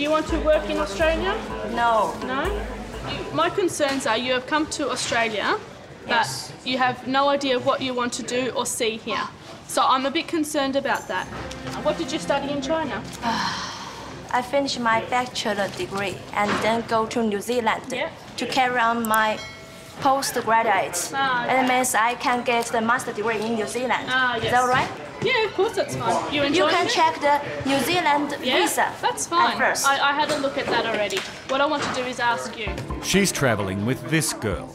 Do you want to work in Australia? No. No? You, my concerns are you have come to Australia, but Yes. you have no idea what you want to do or see here. So I'm a bit concerned about that. What did you study in China? I finished my bachelor degree and then go to New Zealand Yeah. to carry on my postgraduate. Ah, That means I can get the master degree in New Zealand. Ah, Is that right? Yeah, of course that's fine. You enjoy You can it? check the New Zealand Yeah, visa. that's At fine. first. I, I had a look at that already. What I want to do is ask you. She's travelling with this girl.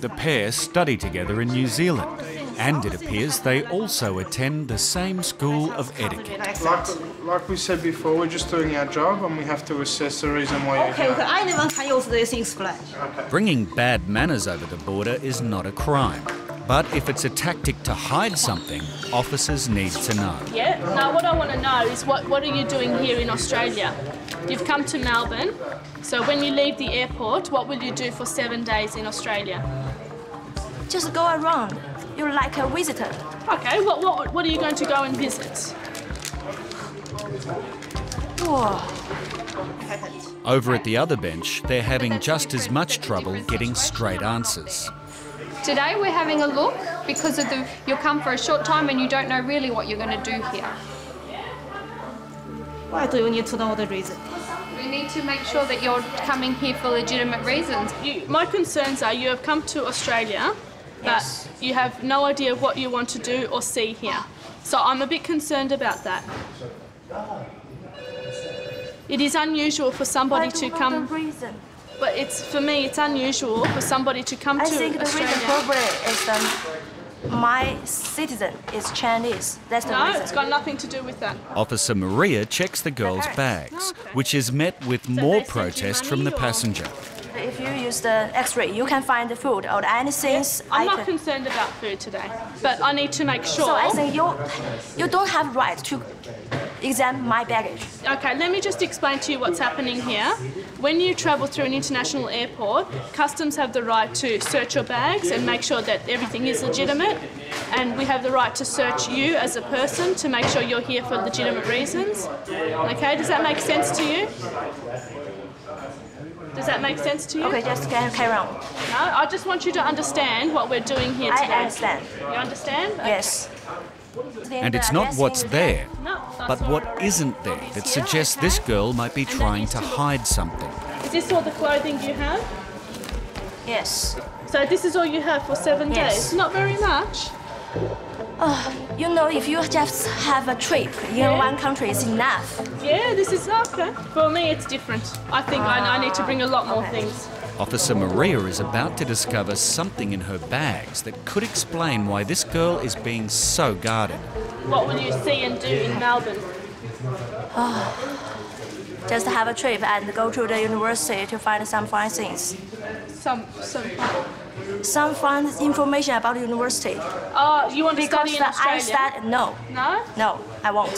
The pair study together in New Zealand, and it appears they also attend the same school of etiquette. Like, like we said before, we're just doing our job and we have to assess the reason why you're Okay, here. okay, anyone can use this in school. Bringing bad manners over the border is not a crime. But if it's a tactic to hide something, officers need to know. Yeah. Now, what I want to know is what, what are you doing here in Australia? You've come to Melbourne, so when you leave the airport, what will you do for seven days in Australia? Just go around. You're like a visitor. Okay, what, what, what are you going to go and visit? Whoa. Over at the other bench, they're having just as much trouble getting straight answers. Today we're having a look because of the you'll come for a short time and you don't know really what you're going to do here. Why do you need to know the reason? We need to make sure that you're coming here for legitimate reasons. You, my concerns are you have come to Australia, but Yes. you have no idea what you want to do or see here. So I'm a bit concerned about that. It is unusual for I somebody don't to come, the reason. But it's for me. It's unusual for somebody to come to I to think the reason probably is um, my citizen is Chinese. That's the no, reason. it's got nothing to do with that. Officer Maria checks the girls' bags, which is met with more they sent you protest from the or- passenger. If you use the X-ray, you can find the food or anything. I'm not item. concerned about food today, but I need to make sure. So I think you you don't have right to examine my baggage. Okay, let me just explain to you what's happening here. When you travel through an international airport, customs have the right to search your bags and make sure that everything is legitimate. And we have the right to search you as a person to make sure you're here for legitimate reasons. Okay, does that make sense to you? Does that make sense to you? Okay, just can carry on. No, I just want you to understand what we're doing here today. I understand. You understand? Yes. And it's not what's there, No, that's but all what right. isn't there that suggests this girl might be trying to hide something. Is this all the clothing you have? Yes. So this is all you have for seven Yes. days? Not very much. Oh, you know, if you just have a trip in Yeah. one country, it's enough. Yeah, this is okay. For me, it's different. I think I, I need to bring a lot more things. Officer Maria is about to discover something in her bags that could explain why this girl is being so guarded. What will you see and do in Melbourne? Ah, just have a trip and go to the university to find some fun things. Some, some. Some fun information about the university. Oh, you want to Because study in Australia? I start, no, No. no, I won't.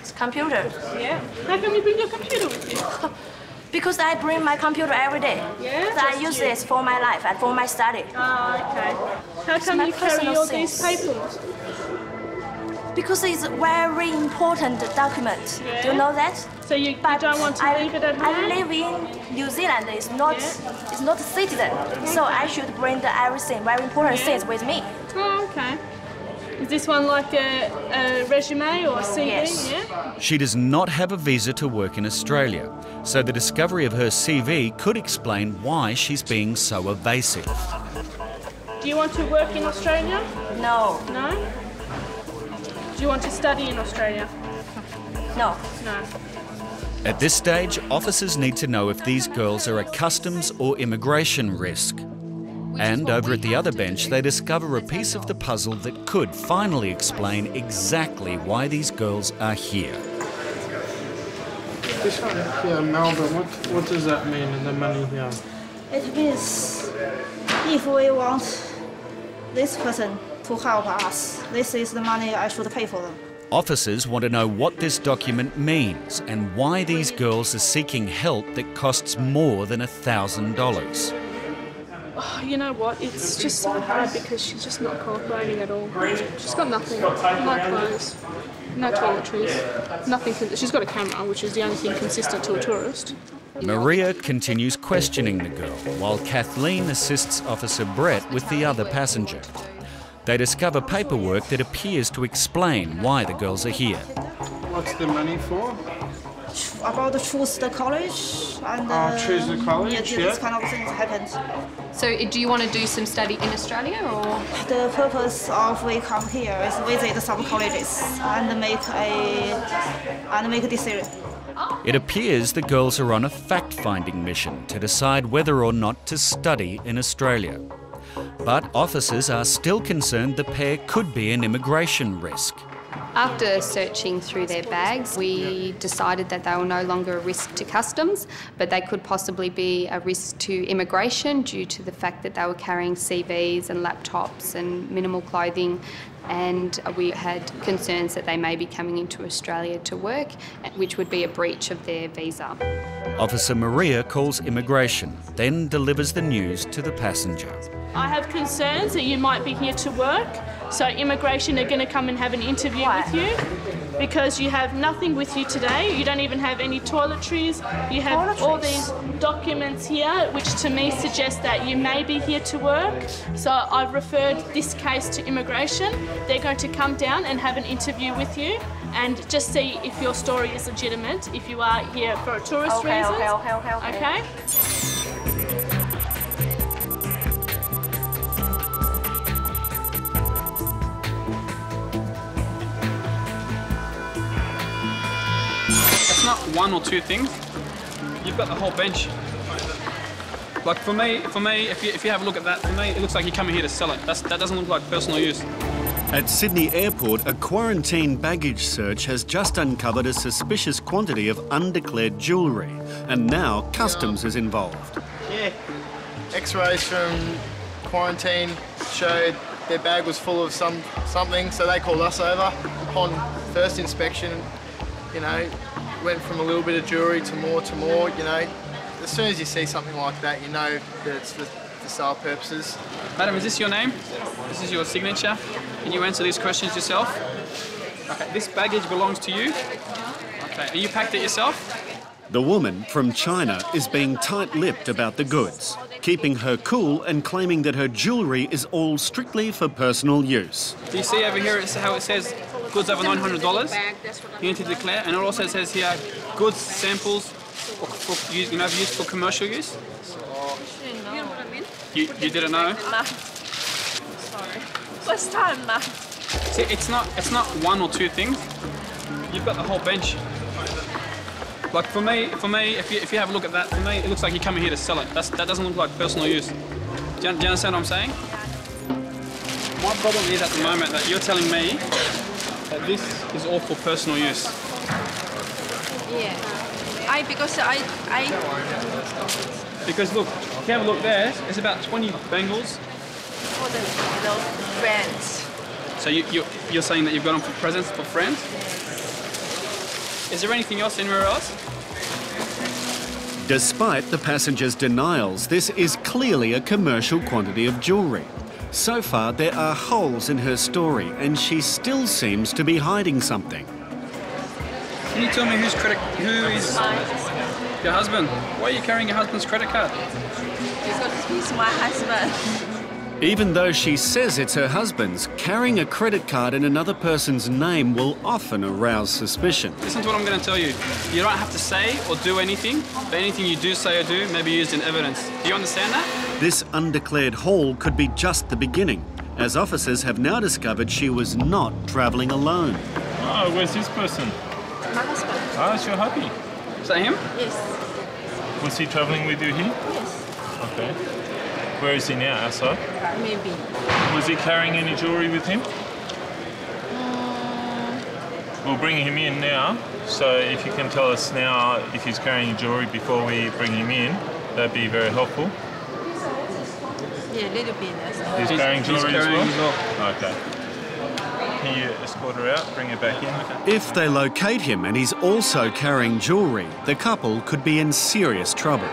It's computer. Yeah. How come you bring your computer with you? Because I bring my computer every day. Yeah, I use you. this for my life and for my study. Oh, okay. How come you carry all these papers? Because it's a very important document. Do you know that? So you, you don't want to I, leave it at home? I live in New Zealand. It's not, it's not a citizen. So I should bring the everything, very important Yeah. things with me. Oh, okay. Is this one like a, a resume or a CV? Yes. Yeah. She does not have a visa to work in Australia, so the discovery of her CV could explain why she's being so evasive. Do you want to work in Australia? No, No. Do you want to study in Australia? no. No. At this stage, officers need to know if these girls are a customs or immigration risk. And over at the other bench, they discover a piece of the puzzle that could finally explain exactly why these girls are here. This one here, Melbourne, what, what does that mean in the money here? It means if we want this person to help us, this is the money I should pay for them. Officers want to know what this document means and why these girls are seeking help that costs more than $1,000. Oh, you know what? It's just so hard because she's just not cooperating at all. She's got nothing. No clothes. No toiletries. Nothing. She's got a camera, which is the only thing consistent to a tourist. Maria continues questioning the girl while Kathleen assists Officer Brett with the other passenger. They discover paperwork that appears to explain why the girls are here. What's the money for? About to choose the college and Oh, uh, choose the college, Yeah, this kind of things happened. So, uh, do you want to do some study in Australia or? The purpose of we come here is visit some colleges and make a and make a decision. It appears the girls are on a fact finding mission to decide whether or not to study in Australia. But officers are still concerned the pair could be an immigration risk. After searching through their bags, we decided that they were no longer a risk to customs, but they could possibly be a risk to immigration due to the fact that they were carrying CVs and laptops and minimal clothing. And we had concerns that they may be coming into Australia to work, which would be a breach of their visa. Officer Maria calls immigration, then delivers the news to the passenger. I have concerns that you might be here to work, so immigration are going to come and have an interview with you because you have nothing with you today. You don't even have any toiletries. You have all these documents here, which to me suggest that you may be here to work. So I've referred this case to immigration. They're going to come down and have an interview with you and just see if your story is legitimate, if you are here for a tourist Okay, reasons. okay, okay, okay, okay. Okay? It's not one or two things. You've got the whole bench. Like for me, for me, if you, if you have a look at that, for me, it looks like you're coming here to sell it. That's, that doesn't look like personal use. At Sydney Airport, a quarantine baggage search has just uncovered a suspicious quantity of undeclared jewellery, and now customs is involved. Yeah. X-rays from quarantine showed their bag was full of some something, so they called us over. Upon first inspection, you know, went from a little bit of jewellery to more to more. You know, as soon as you see something like that, you know that it's for, for sale purposes. Madam, is this your name? This is your signature? Can you answer these questions yourself? Okay, this baggage belongs to you. Okay, and you packed it yourself? The woman from China is being tight-lipped about the goods, keeping her cool and claiming that her jewellery is all strictly for personal use. Do you see over here it's how it says goods over $900? You need to declare, and it also says here goods samples for, for you know, used for commercial use. You, you didn't know? Sorry. First time, ma. See, it's not it's not one or two things. You've got the whole bench. Like for me, for me, if you, if you have a look at that, for me, it looks like you're coming here to sell it. That's, that doesn't look like personal use. Do you, do you understand what I'm saying? My problem is at the moment that you're telling me that this is all for personal use. Yeah. I because I I Because look, if you have a look there, it's about 20 bangles. for the you know friends. So you, you, you're saying that you've got them for presents for friends? Is there anything else anywhere else? Despite the passenger's denials, this is clearly a commercial quantity of jewellery. So far, there are holes in her story, and she still seems to be hiding something. Can you tell me whose credit, who is your husband? Why are you carrying your husband's credit card? Because he's my husband. Even though she says it's her husband's, carrying a credit card in another person's name will often arouse suspicion. Listen to what I'm going to tell you. You don't have to say or do anything, but anything you do say or do may be used in evidence. Do you understand that? This undeclared haul could be just the beginning, as officers have now discovered she was not travelling alone. Oh, where's this person? My husband. Ah, it's your hubby. Is that him? Yes. Was he travelling with you here? Yes. Okay. Where is he now? Outside? Maybe. Was he carrying any jewellery with him? We'll bring him in now. So if you can tell us now if he's carrying jewellery before we bring him in, that'd be very helpful. Yeah, a little bit. That's all. He's, He's- carrying he's jewellery as, well? as Okay. Can you escort her out, bring her back in? If they locate him and he's also carrying jewellery, the couple could be in serious trouble.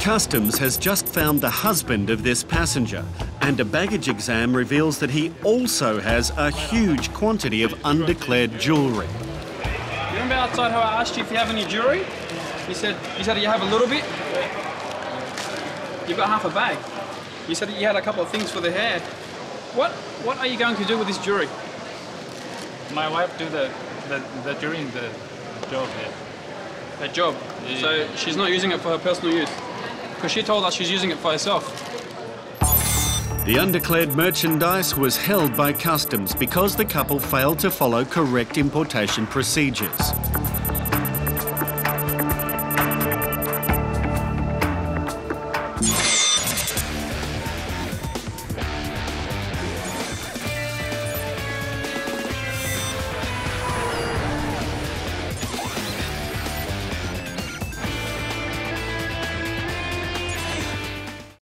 Customs has just found the husband of this passenger And a baggage exam reveals that he also has a huge quantity of undeclared jewellery. You remember outside how I asked you if you have any jewelry? You said you said you have a little bit. You've got half a bag. You said you had a couple of things for the hair. What what are you going to do with this jewelry? My wife do the the, the during the job here. A job. So she's not using it for her personal use. Because she told us she's using it for herself. The undeclared merchandise was held by customs because the couple failed to follow correct importation procedures.